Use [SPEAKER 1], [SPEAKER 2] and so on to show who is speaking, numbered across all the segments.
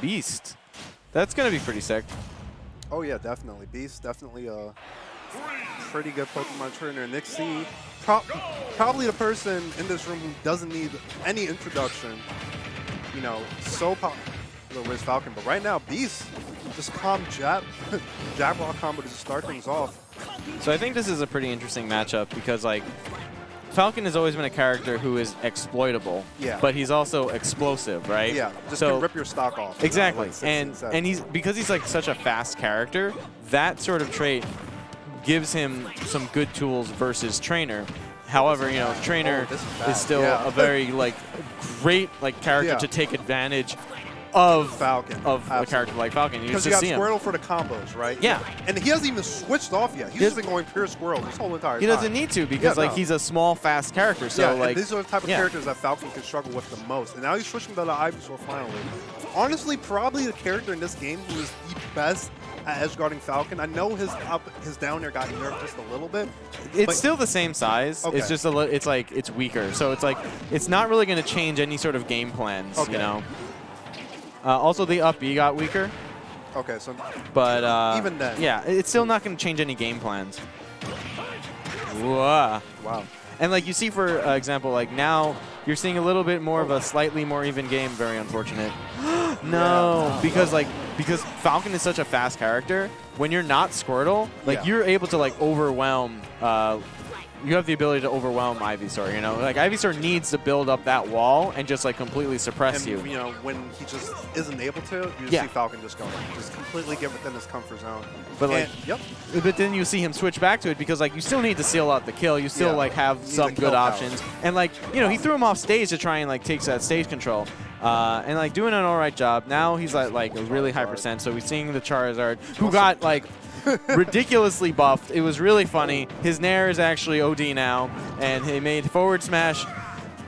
[SPEAKER 1] Beast. That's going to be pretty sick.
[SPEAKER 2] Oh yeah, definitely. Beast, definitely a pretty good Pokemon trainer. Nick C, pro probably the person in this room who doesn't need any introduction. You know, so popular with Falcon. But right now, Beast, just calm jab, jab lock combo to start things off.
[SPEAKER 1] So I think this is a pretty interesting matchup because like Falcon has always been a character who is exploitable,
[SPEAKER 2] Yeah.
[SPEAKER 1] but he's also explosive, right?
[SPEAKER 2] Yeah, just
[SPEAKER 1] so
[SPEAKER 2] can rip your stock off.
[SPEAKER 1] exactly,
[SPEAKER 2] like 16,
[SPEAKER 1] and
[SPEAKER 2] 17.
[SPEAKER 1] and he's because he's like such a fast character. That sort of trait gives him some good tools versus Trainer. However, you know, Trainer
[SPEAKER 2] Oh, is
[SPEAKER 1] is, still
[SPEAKER 2] Yeah.
[SPEAKER 1] a very like great like character
[SPEAKER 2] Yeah.
[SPEAKER 1] to take advantage of
[SPEAKER 2] Falcon,
[SPEAKER 1] of a character like Falcon.
[SPEAKER 2] Because
[SPEAKER 1] just
[SPEAKER 2] you got
[SPEAKER 1] see him.
[SPEAKER 2] Squirtle for the combos, right?
[SPEAKER 1] Yeah.
[SPEAKER 2] And he hasn't even switched off yet. He's just been going pure Squirtle this whole entire
[SPEAKER 1] He
[SPEAKER 2] time.
[SPEAKER 1] doesn't need to because
[SPEAKER 2] Yeah,
[SPEAKER 1] like
[SPEAKER 2] no.
[SPEAKER 1] he's a small, fast character. So
[SPEAKER 2] yeah,
[SPEAKER 1] like
[SPEAKER 2] these are the type of
[SPEAKER 1] yeah.
[SPEAKER 2] characters that Falcon can struggle with the most. And now he's switching to the Ivysaur finally. Honestly, probably the character in this game who is the best at edge guarding Falcon. I know his up, his down air got nerfed just a little bit.
[SPEAKER 1] It's still the same size.
[SPEAKER 2] Okay.
[SPEAKER 1] It's just a little. It's like it's weaker. So it's like it's not really going to change any sort of game plans.
[SPEAKER 2] Okay.
[SPEAKER 1] You know. Uh, also, the up B got weaker,
[SPEAKER 2] Okay, so
[SPEAKER 1] but uh,
[SPEAKER 2] Even then.
[SPEAKER 1] yeah, it's still not going to change any game plans. Whoa.
[SPEAKER 2] wow.
[SPEAKER 1] And like you see, for uh, example, like now you're seeing a little bit more of a slightly more even game. Very unfortunate. no,
[SPEAKER 2] Yeah.
[SPEAKER 1] because like because Falcon is such a fast character. When you're not Squirtle, like
[SPEAKER 2] Yeah.
[SPEAKER 1] you're able to like overwhelm. Uh, you have the ability to overwhelm Ivysaur. You know, like Ivysaur needs to build up that wall and just like completely suppress
[SPEAKER 2] And
[SPEAKER 1] you.
[SPEAKER 2] you know when he just isn't able to, you
[SPEAKER 1] Yeah.
[SPEAKER 2] see Falcon just going, just completely get within his comfort zone.
[SPEAKER 1] But, like,
[SPEAKER 2] And- yep,
[SPEAKER 1] But then you see him switch back to it because like you still need to seal out the kill. You still
[SPEAKER 2] Yeah.
[SPEAKER 1] like have some good
[SPEAKER 2] power.
[SPEAKER 1] options. And like you know he threw him off stage to try and like take that stage control. Uh, and like doing an all right job. Now he's at like a really high percent. So we're seeing the Charizard who got like ridiculously buffed. It was really funny. His Nair is actually OD now, and he made forward smash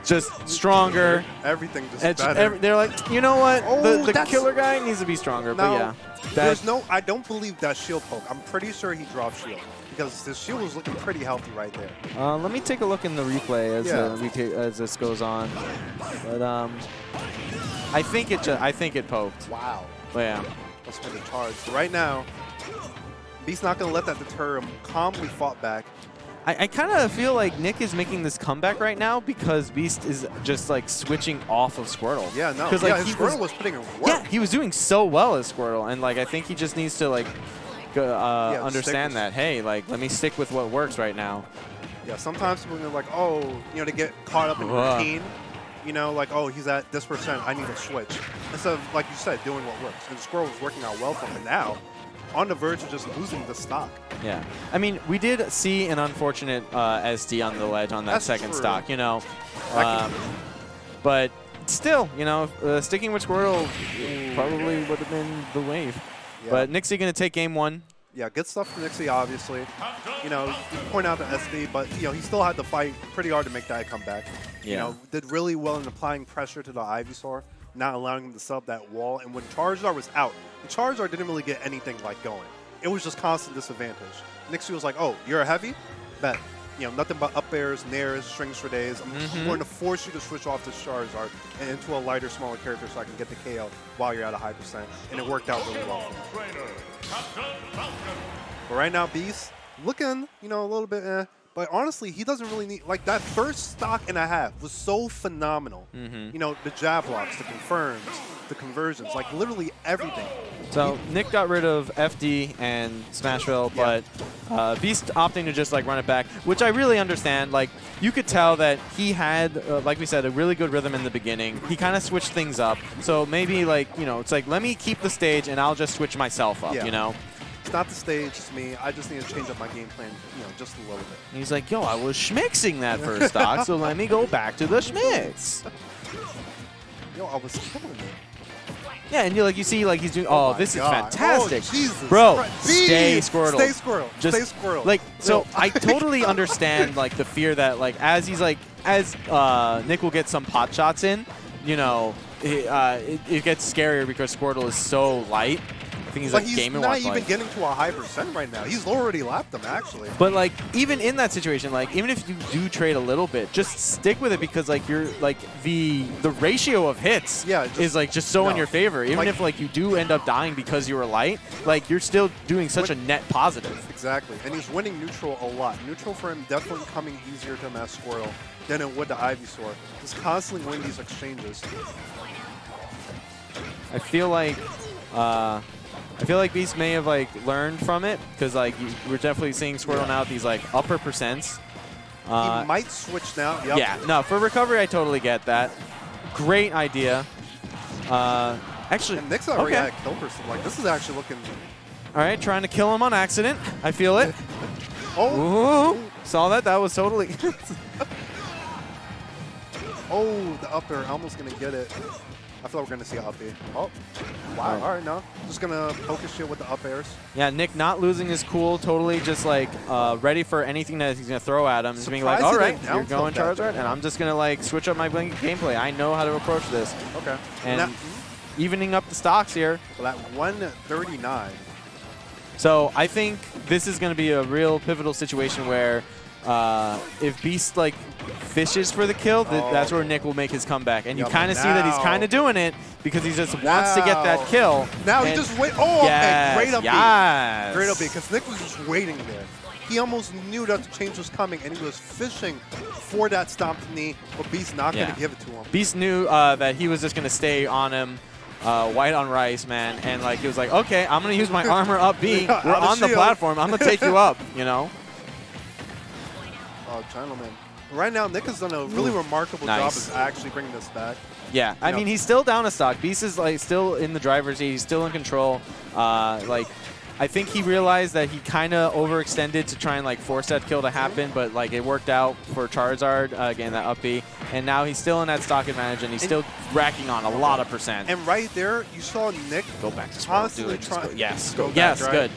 [SPEAKER 1] just stronger.
[SPEAKER 2] everything just
[SPEAKER 1] It's-
[SPEAKER 2] better.
[SPEAKER 1] every- they're like, you know what?
[SPEAKER 2] Oh,
[SPEAKER 1] the the killer guy needs to be stronger. but
[SPEAKER 2] Now,
[SPEAKER 1] yeah,
[SPEAKER 2] There's no, I don't believe that shield poke. I'm pretty sure he dropped shield because his shield was looking pretty healthy right there.
[SPEAKER 1] Uh, let me take a look in the replay as
[SPEAKER 2] Yeah.
[SPEAKER 1] uh, we as this goes on. But um, I think it ju- I think it poked.
[SPEAKER 2] Wow.
[SPEAKER 1] But yeah,
[SPEAKER 2] Let's put the charge. Right now, Beast's not going to let that deter him. Calmly fought back.
[SPEAKER 1] I, I kind of feel like Nick is making this comeback right now because Beast is just like switching off of Squirtle.
[SPEAKER 2] Yeah, no.
[SPEAKER 1] 'Cause,
[SPEAKER 2] yeah,
[SPEAKER 1] like,
[SPEAKER 2] Squirtle
[SPEAKER 1] was-
[SPEAKER 2] was, putting in work.
[SPEAKER 1] Yeah, he was doing so well as Squirtle, and like I think he just needs to like go, uh,
[SPEAKER 2] Yeah,
[SPEAKER 1] understand that. Hey, like let me stick with what works right now.
[SPEAKER 2] Yeah, sometimes people are like, oh, you know, they get caught up in
[SPEAKER 1] Ugh.
[SPEAKER 2] routine. You know, like, oh, he's at this percent, I need to switch. Instead of, like you said, doing what works. And Squirtle was working out well for him. Now, on the verge of just losing the stock.
[SPEAKER 1] Yeah, I mean we did see an unfortunate uh, SD on the ledge on that
[SPEAKER 2] That's
[SPEAKER 1] second
[SPEAKER 2] true.
[SPEAKER 1] stock. You know. Um, but still, you know, uh, sticking with Squirtle probably would have been the wave.
[SPEAKER 2] Yeah.
[SPEAKER 1] But Nick C going to take game one.
[SPEAKER 2] Yeah, good stuff from Nick C, obviously. You know, point out the SD, but, you know, he still had to fight pretty hard to make that comeback. You know, did really well in applying pressure to the Ivysaur, not allowing him to sub that wall. And when Charizard was out, the Charizard didn't really get anything like going. It was just constant disadvantage. Nick C was like, oh, you're a heavy? Bet. You know, nothing but up airs, nairs, strings for days. I'm
[SPEAKER 1] Mhm.
[SPEAKER 2] going to force you to switch off this Charizard and into a lighter, smaller character so I can get the KO while you're at a high percent. And it worked out really well. But right now, Beast looking, you know, a little bit eh. But honestly, he doesn't really need like that first stock and a half was so phenomenal.
[SPEAKER 1] Mhm.
[SPEAKER 2] You know, the jab blocks, the confirms, the conversions, like literally everything.
[SPEAKER 1] So Nick got rid of FD and Smashville,
[SPEAKER 2] Yeah.
[SPEAKER 1] but uh, Beast opting to just like run it back, which I really understand. Like you could tell that he had, uh, like we said, a really good rhythm in the beginning. He kind of switched things up. So maybe like you know, it's like let me keep the stage and I'll just switch myself up.
[SPEAKER 2] Yeah.
[SPEAKER 1] You know.
[SPEAKER 2] Not the stage, it's me. I just need to change up my game plan, you know, just a little bit.
[SPEAKER 1] And he's like, yo, I was schmixing that first stock, so let me go back to the schmix.
[SPEAKER 2] Yo, I was killing it.
[SPEAKER 1] Yeah, and you like you see like he's doing.
[SPEAKER 2] Oh
[SPEAKER 1] Oh, this
[SPEAKER 2] God.
[SPEAKER 1] is fantastic,
[SPEAKER 2] Oh, Jesus
[SPEAKER 1] bro.
[SPEAKER 2] Christ.
[SPEAKER 1] Stay! Squirtle.
[SPEAKER 2] Stay Squirtle.
[SPEAKER 1] Just
[SPEAKER 2] Stay Squirtle.
[SPEAKER 1] Like so, I totally understand like the fear that like as he's like as uh, Nick will get some pot shots in, you know, it, uh, it, it gets scarier because Squirtle is so light. Think he's
[SPEAKER 2] But
[SPEAKER 1] like
[SPEAKER 2] he's
[SPEAKER 1] Game and
[SPEAKER 2] not even
[SPEAKER 1] life.
[SPEAKER 2] getting to a high percent right now. He's already lapped them, actually.
[SPEAKER 1] But like even in that situation, like even if you do trade a little bit, just stick with it because like you're like the the ratio of hits
[SPEAKER 2] Yeah, just-
[SPEAKER 1] is like just so in your favor. Even
[SPEAKER 2] Like-
[SPEAKER 1] if like you do end up dying because you were light, like you're still doing such a net positive.
[SPEAKER 2] Exactly. And he's winning neutral a lot. Neutral for him definitely coming easier to him as Squirtle than it would to Ivysaur. Just constantly winning these exchanges.
[SPEAKER 1] I feel like uh, I feel like Beast may have like learned from it because like we're definitely seeing Squirtle now at these like upper percents. Uh,
[SPEAKER 2] he might switch now. Yep.
[SPEAKER 1] Yeah, no, for recovery, I totally get that. Great idea. Uh, actually,
[SPEAKER 2] And Nick's already
[SPEAKER 1] okay.
[SPEAKER 2] at kill percent. Like, this is actually looking...
[SPEAKER 1] All right, trying to kill him on accident. I feel it.
[SPEAKER 2] Oh!
[SPEAKER 1] Ooh, saw that. That was totally.
[SPEAKER 2] Oh, the upper. Almost going to get it. I thought we're going to see an up air. Oh. Wow. All right, no. Just going to focus shit with the up airs.
[SPEAKER 1] yeah, Nick not losing his cool. Totally just like uh, ready for anything that he's gonna throw at him. Just being like, all right, you're going
[SPEAKER 2] down tilt that
[SPEAKER 1] Charizard, and I'm just gonna like switch up my gameplay. I know how to approach this.
[SPEAKER 2] Okay.
[SPEAKER 1] And
[SPEAKER 2] Now,
[SPEAKER 1] evening up the stocks here.
[SPEAKER 2] well, at 139.
[SPEAKER 1] So I think this is going to be a real pivotal situation where uh, if Beast like fishes for the kill, th
[SPEAKER 2] Oh.
[SPEAKER 1] that's where Nick will make his comeback. And you kind of see that he's kind of doing it because he just wants to get that kill.
[SPEAKER 2] Now he just wait. Oh, okay. Great up
[SPEAKER 1] yes.
[SPEAKER 2] Great up B, because Nick was just waiting there. He almost knew that the change was coming, and he was fishing for that stomped knee, but Beast not going to give it to him.
[SPEAKER 1] Beast knew uh, that he was just going to stay on him. Uh, white on rice, man, and like he was like, okay, I'm gonna use my armor up B. We're on the platform. I'm gonna take you up. You know.
[SPEAKER 2] Oh, gentlemen. Right now, Nick has done a really
[SPEAKER 1] Ooh,
[SPEAKER 2] remarkable
[SPEAKER 1] nice.
[SPEAKER 2] job of actually bringing this back.
[SPEAKER 1] Yeah, I
[SPEAKER 2] know-
[SPEAKER 1] mean, he's still down a stock. Beast is like still in the driver's seat. He's still in control. Uh, like, I think he realized that he kind of overextended to try and like force that kill to happen, but like it worked out for Charizard uh, getting that up B, and now he's still in that stock advantage, and he's
[SPEAKER 2] And-
[SPEAKER 1] still racking on a lot of percent.
[SPEAKER 2] And right there, you saw Nick.
[SPEAKER 1] go back to Squirtle, do it.
[SPEAKER 2] Try-
[SPEAKER 1] go- Yes,
[SPEAKER 2] go back,
[SPEAKER 1] yes,
[SPEAKER 2] right?
[SPEAKER 1] good.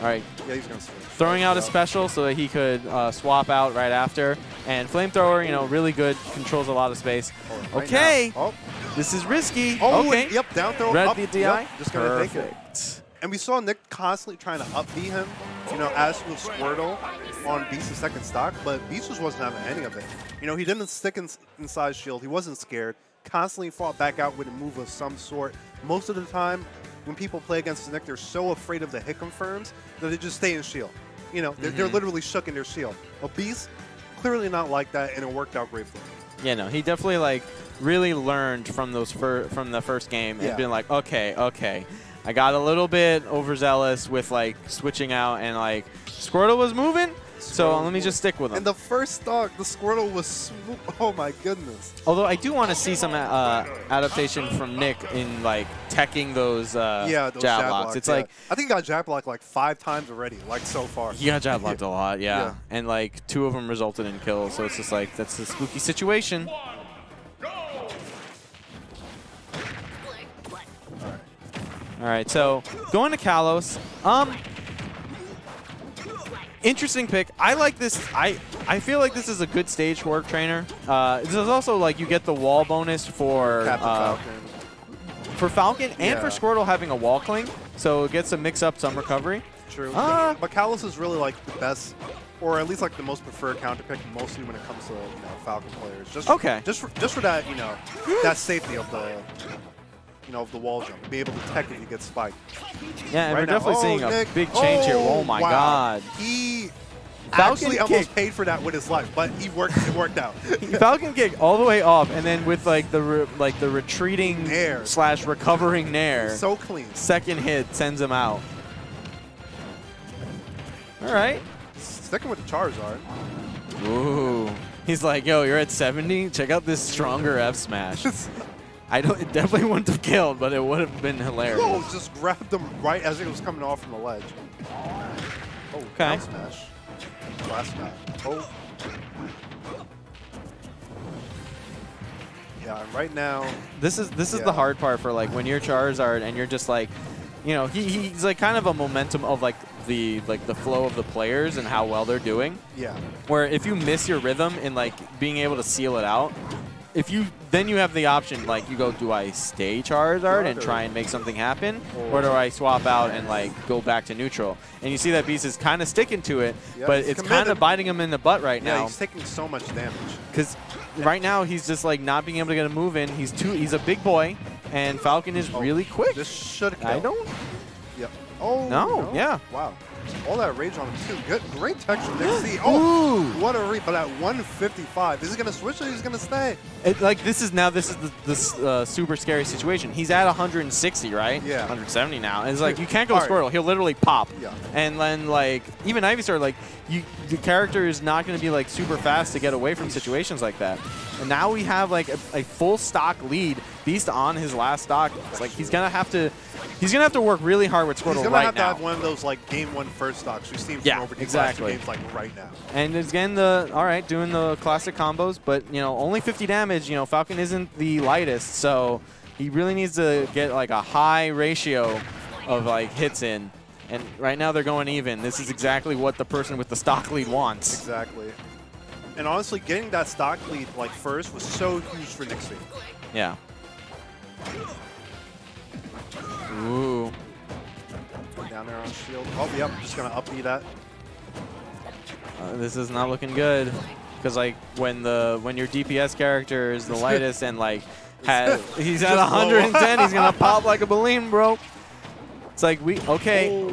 [SPEAKER 1] All right,
[SPEAKER 2] Yeah, he's going to switch.
[SPEAKER 1] Throwing out a special so that he could uh, swap out right after, and flamethrower, you know, really good, controls a lot of space. Okay.
[SPEAKER 2] Oh,
[SPEAKER 1] this is risky.
[SPEAKER 2] oh
[SPEAKER 1] okay,
[SPEAKER 2] yep, down throw.
[SPEAKER 1] Red
[SPEAKER 2] up,
[SPEAKER 1] DI.
[SPEAKER 2] Yep, just to take it. And we saw Nick constantly trying to up B him, you know, as with Squirtle on Beast's second stock, but Beast just wasn't having any of it. You know, he didn't stick in, inside shield. He wasn't scared. Constantly fought back out with a move of some sort. Most of the time, when people play against Nick, they're so afraid of the hit confirms that they just stay in shield. You know, they're, they're
[SPEAKER 1] Mhm.
[SPEAKER 2] literally shook in their shield. But Beast, clearly not like that, and it worked out great for him.
[SPEAKER 1] Yeah, no, he definitely like really learned from those fir- from the first game
[SPEAKER 2] Yeah.
[SPEAKER 1] and been like, okay, okay, I got a little bit overzealous with like switching out and like Squirtle was moving, so
[SPEAKER 2] Squirtle
[SPEAKER 1] let me just stick with him.
[SPEAKER 2] And the first stock, the Squirtle was swoop. Oh my goodness.
[SPEAKER 1] Although I do want to see some uh, adaptation from Nick in like teching those, uh,
[SPEAKER 2] yeah, those
[SPEAKER 1] jab
[SPEAKER 2] jab
[SPEAKER 1] locks.
[SPEAKER 2] blocks,
[SPEAKER 1] It's
[SPEAKER 2] yeah.
[SPEAKER 1] like
[SPEAKER 2] I think he got jab blocked like five times already, like so far.
[SPEAKER 1] he got jab blocked a lot, yeah.
[SPEAKER 2] Yeah.
[SPEAKER 1] and like two of them resulted in kills. So it's just like that's a spooky situation. All right, so going to Kalos. Um, interesting pick. I like this. I I feel like this is a good stage for work trainer. Uh, this is also like you get the wall bonus for uh,
[SPEAKER 2] Falcon.
[SPEAKER 1] for Falcon and for Squirtle having a wall cling, so it gets a mix up some recovery.
[SPEAKER 2] True.
[SPEAKER 1] Ah.
[SPEAKER 2] but Kalos is really like the best, or at least like the most preferred counter pick, mostly when it comes to you know Falcon players. Just
[SPEAKER 1] Okay.
[SPEAKER 2] Just for, just for that you know that safety of the you know of the wall jump, be able to tech if you get spiked.
[SPEAKER 1] Yeah, and
[SPEAKER 2] Right
[SPEAKER 1] we're
[SPEAKER 2] now-
[SPEAKER 1] definitely
[SPEAKER 2] oh,
[SPEAKER 1] seeing a oh,
[SPEAKER 2] Nick.
[SPEAKER 1] big change here. Oh, oh my
[SPEAKER 2] wow.
[SPEAKER 1] God.
[SPEAKER 2] He
[SPEAKER 1] Falcon
[SPEAKER 2] actually almost paid for that with his life, but he worked. It worked out.
[SPEAKER 1] Falcon kick all the way off, and then with like the re like the retreating
[SPEAKER 2] Nair.
[SPEAKER 1] slash recovering nair,
[SPEAKER 2] so clean.
[SPEAKER 1] second hit sends him out. All right.
[SPEAKER 2] Sticking with the Charizard.
[SPEAKER 1] Ooh. He's like, yo, you're at 70. Check out this stronger F smash. I don't. It definitely wouldn't have killed, but it would have been hilarious.
[SPEAKER 2] Oh, just grabbed him right as it was coming off from the ledge. Oh,
[SPEAKER 1] Okay.
[SPEAKER 2] smash. Last smash. Oh. Yeah, right now,
[SPEAKER 1] This is this is
[SPEAKER 2] Yeah.
[SPEAKER 1] the hard part for like when you're Charizard and you're just like, you know, he, he's like kind of a momentum of like the like the flow of the players and how well they're doing.
[SPEAKER 2] yeah.
[SPEAKER 1] Where if you miss your rhythm in like being able to seal it out, if you then you have the option like you go, do I stay Charizard and try and make something happen,
[SPEAKER 2] Or-
[SPEAKER 1] do I swap out and like go back to neutral? And you see that Beast is kind of sticking to it,
[SPEAKER 2] Yeah,
[SPEAKER 1] but it's kind of biting him in the butt right
[SPEAKER 2] Yeah,
[SPEAKER 1] now
[SPEAKER 2] he's taking so much damage.
[SPEAKER 1] because right now he's just like not being able to get a move in. He's too he's a big boy, and Falcon is
[SPEAKER 2] Oh,
[SPEAKER 1] really quick.
[SPEAKER 2] This should.
[SPEAKER 1] I don't.
[SPEAKER 2] Yep. Oh
[SPEAKER 1] No, yeah.
[SPEAKER 2] Wow. All that rage on him too. Good, great texture. Nick C. Oh,
[SPEAKER 1] Ooh.
[SPEAKER 2] what a read! But at 155, is he gonna switch or is he gonna stay?
[SPEAKER 1] It, like this is now this is the this uh, super scary situation. He's at 160, right?
[SPEAKER 2] Yeah.
[SPEAKER 1] 170 now. And it's like you can't go
[SPEAKER 2] All right.
[SPEAKER 1] Squirtle. He'll literally pop.
[SPEAKER 2] Yeah.
[SPEAKER 1] And then like even Ivysaur, like you, the character is not going to be like super fast to get away from situations like that. And now we have like a, a full stock lead. Beast on his last stock. It's like he's gonna have to, he's gonna have to work really hard with
[SPEAKER 2] He's gonna
[SPEAKER 1] right
[SPEAKER 2] have to have one of those like game one first stocks we've seen
[SPEAKER 1] Yeah,
[SPEAKER 2] over
[SPEAKER 1] exactly.
[SPEAKER 2] games, like right now.
[SPEAKER 1] And again, the all right, doing the classic combos, but you know, only 50 damage. You know, Falcon isn't the lightest, so he really needs to get like a high ratio of like hits in. And right now they're going even. This is exactly what the person with the stock lead wants.
[SPEAKER 2] Exactly. And honestly, getting that stock lead like first was so huge for Nick C.
[SPEAKER 1] Yeah. Ooh.
[SPEAKER 2] Down there on shield. Oh, yep. Just gonna up B that.
[SPEAKER 1] Uh, this is not looking good. Because like when the when your DPS character is the lightest and like has he's at
[SPEAKER 2] Just blow up.
[SPEAKER 1] 110, he's gonna pop like a balloon, bro. It's like we okay.
[SPEAKER 2] Oh.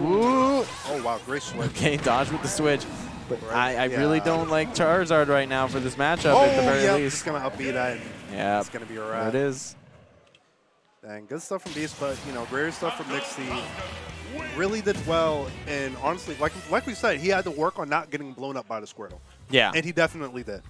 [SPEAKER 1] Ooh.
[SPEAKER 2] Oh wow, great switch.
[SPEAKER 1] Okay, dodge with the switch. But I, I really don't like Charizard right now for this matchup
[SPEAKER 2] Oh,
[SPEAKER 1] at the very
[SPEAKER 2] yep.
[SPEAKER 1] least.
[SPEAKER 2] Just gonna up B that.
[SPEAKER 1] Yeah,
[SPEAKER 2] It's gonna be a wrap.
[SPEAKER 1] it is.
[SPEAKER 2] Dang, good stuff from Beast, but you know, greater stuff from Nick C. Really did well, and honestly, like like we said, he had to work on not getting blown up by the Squirtle,
[SPEAKER 1] Yeah.
[SPEAKER 2] and he definitely did.